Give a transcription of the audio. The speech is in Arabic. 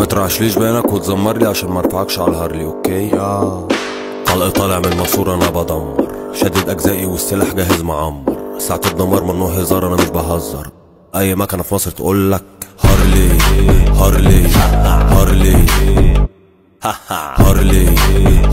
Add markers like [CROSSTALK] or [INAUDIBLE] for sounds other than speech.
ما ترعشليش بينك وتزمر لي عشان ما ارفعكش على الهارلي okay؟ يا طلق طالع من الماسورة أنا بدمر. شدد أجزائي والسلاح جاهز معمر. ساعة الدمار ممنوع هزار أنا مش بهزر. أي مكنة في مصر تقول لك هارلي هارلي هارلي. [LAUGHS] هارلي هارلي.